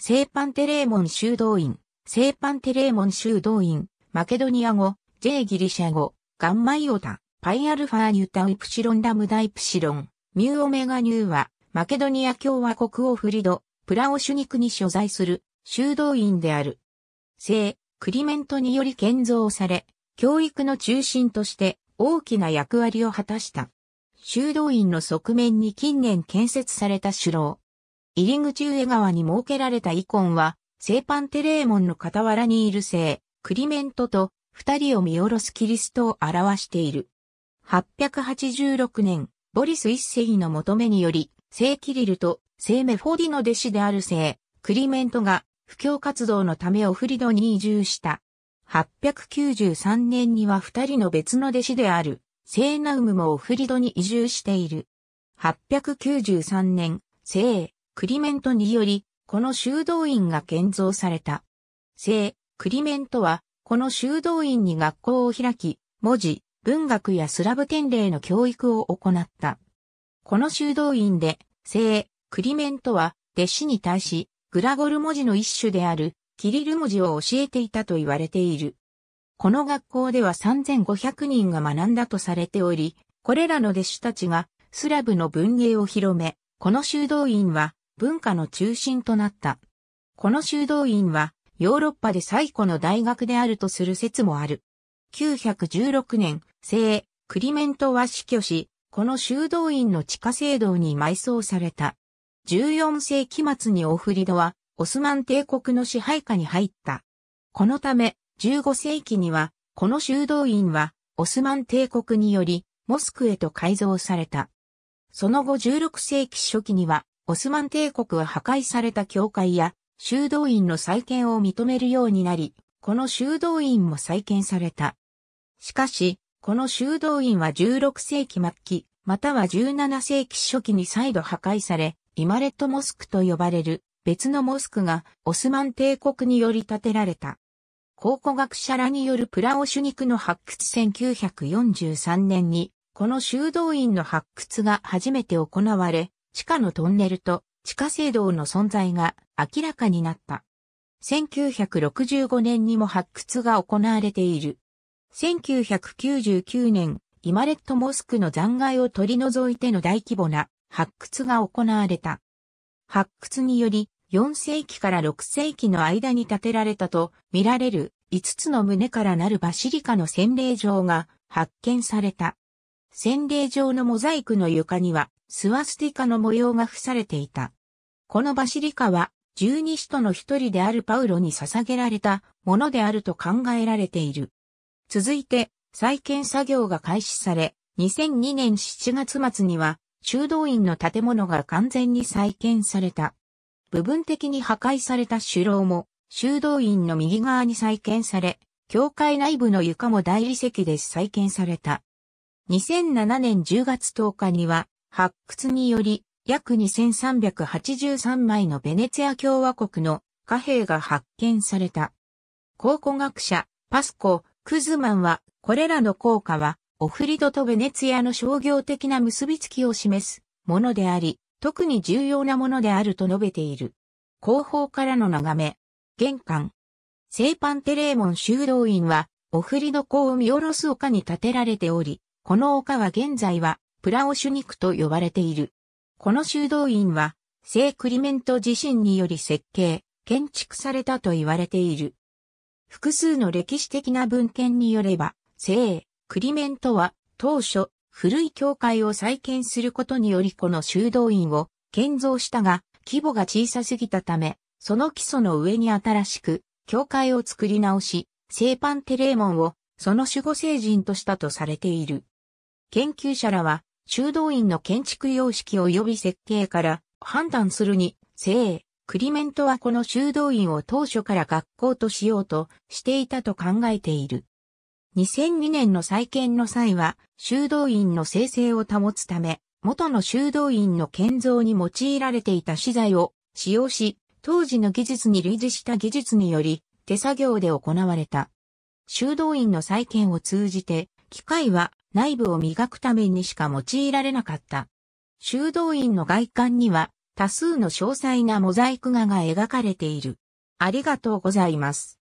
聖パンテレーモン修道院、聖パンテレーモン修道院、マケドニア語、J ギリシャ語、ガンマイオタ、パイアルファーニュタウイプシロンラムダイプシロン、ミューオメガニューは、マケドニア共和国オフリド、プラオシュニクに所在する。修道院である。聖、クリメントにより建造され、教育の中心として。大きな役割を果たした。修道院の側面に近年建設された首楼。入り口上側に設けられたイコンは、聖パンテレーモンの傍らにいる聖、クリメントと二人を見下ろすキリストを表している。886年、ボリス一世の求めにより、聖キリルと聖メフォディの弟子である聖、クリメントが布教活動のためオフリドに移住した。893年には二人の別の弟子である聖ナウムもオフリドに移住している。893年、聖クリメントにより、この修道院が建造された。聖クリメントは、この修道院に学校を開き、文字、文学やスラブ典礼の教育を行った。この修道院で、聖クリメントは、弟子に対し、グラゴル文字の一種であるキリル文字を教えていたと言われている。この学校では3500人が学んだとされており、これらの弟子たちがスラブの文芸を広め、この修道院は文化の中心となった。この修道院はヨーロッパで最古の大学であるとする説もある。916年、聖クリメントは死去し、この修道院の地下聖堂に埋葬された。14世紀末にオフリドはオスマン帝国の支配下に入った。このため、15世紀には、この修道院は、オスマン帝国により、モスクへと改造された。その後16世紀初期には、オスマン帝国は破壊された教会や、修道院の再建を認めるようになり、この修道院も再建された。しかし、この修道院は16世紀末期、または17世紀初期に再度破壊され、イマレットモスクと呼ばれる別のモスクがオスマン帝国により建てられた。考古学者らによるプラオシュニクの発掘1943年に、この修道院の発掘が初めて行われ、地下のトンネルと地下聖堂の存在が明らかになった。1965年にも発掘が行われている。1999年、イマレットモスクの残骸を取り除いての大規模な発掘が行われた。発掘により4世紀から6世紀の間に建てられたと見られる5つの胸からなるバシリカの洗礼場が発見された。洗礼場のモザイクの床にはスワスティカの模様が付されていた。このバシリカは十二使徒の一人であるパウロに捧げられたものであると考えられている。続いて再建作業が開始され、2002年7月末には修道院の建物が完全に再建された。部分的に破壊された首楼も修道院の右側に再建され、教会内部の床も大理石で再建された。2007年10月10日には発掘により約2383枚のベネツィア共和国の貨幣が発見された。考古学者パスコ・クズマンはこれらの効果はオフリドとベネツィアの商業的な結びつきを示すものであり、特に重要なものであると述べている。後方からの眺め。玄関。聖パンテレーモン修道院は、オフリド湖を見下ろす丘に建てられており、この丘は現在は、プラオシュニクと呼ばれている。この修道院は、聖クリメント自身により設計、建築されたと言われている。複数の歴史的な文献によれば、聖クリメントは当初古い教会を再建することによりこの修道院を建造したが、規模が小さすぎたため、その基礎の上に新しく、教会を作り直し、聖パンテレーモンをその守護聖人としたとされている。研究者らは、修道院の建築様式及び設計から判断するに、聖、クリメントはこの修道院を当初から学校としようとしていたと考えている。2002年の再建の際は、修道院の生成を保つため、元の修道院の建造に用いられていた資材を使用し、当時の技術に類似した技術により、手作業で行われた。修道院の再建を通じて、機械は内部を磨くためにしか用いられなかった。修道院の外観には、多数の詳細なモザイク画が描かれている。ありがとうございます。